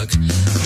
anti-luck.